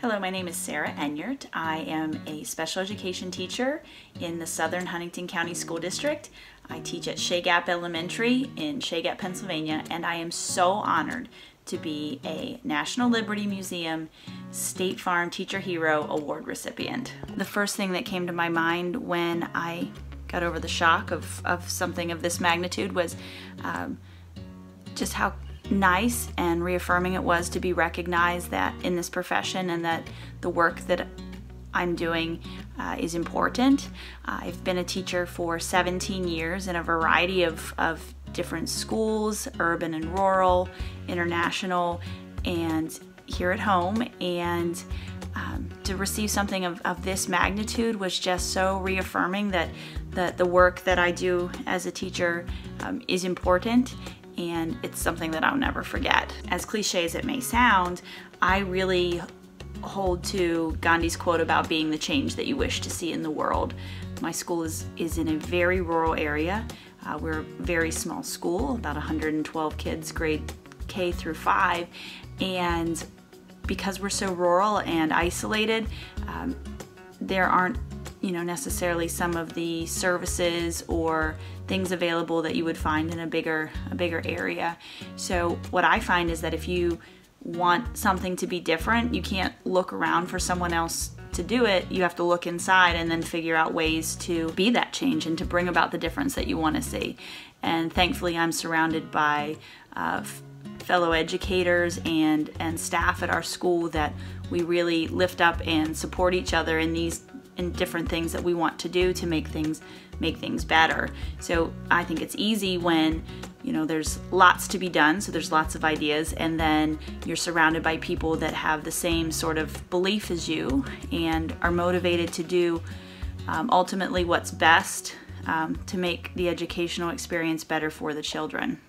Hello, my name is Sarah Enyeart. I am a special education teacher in the Southern Huntingdon County School District. I teach at Shade Gap Elementary in Shade Gap, Pennsylvania, and I am so honored to be a National Liberty Museum State Farm Teacher Hero Award recipient. The first thing that came to my mind when I got over the shock of, of something of this magnitude was um, just how nice and reaffirming it was to be recognized that in this profession and that the work that I'm doing uh, is important. Uh, I've been a teacher for 17 years in a variety of, of different schools, urban and rural, international, and here at home. And um, to receive something of, of this magnitude was just so reaffirming that the, the work that I do as a teacher um, is important and it's something that I'll never forget. As cliche as it may sound, I really hold to Gandhi's quote about being the change that you wish to see in the world. My school is, is in a very rural area. Uh, we're a very small school, about 112 kids, grade K through 5, and because we're so rural and isolated, um, there aren't you know necessarily some of the services or things available that you would find in a bigger a bigger area. So what i find is that if you want something to be different you can't look around for someone else to do it. You have to look inside and then figure out ways to be that change and to bring about the difference that you want to see. And thankfully i'm surrounded by uh, fellow educators and and staff at our school that we really lift up and support each other in these and different things that we want to do to make things make things better. So I think it's easy when you know there's lots to be done so there's lots of ideas and then you're surrounded by people that have the same sort of belief as you and are motivated to do um, ultimately what's best um, to make the educational experience better for the children.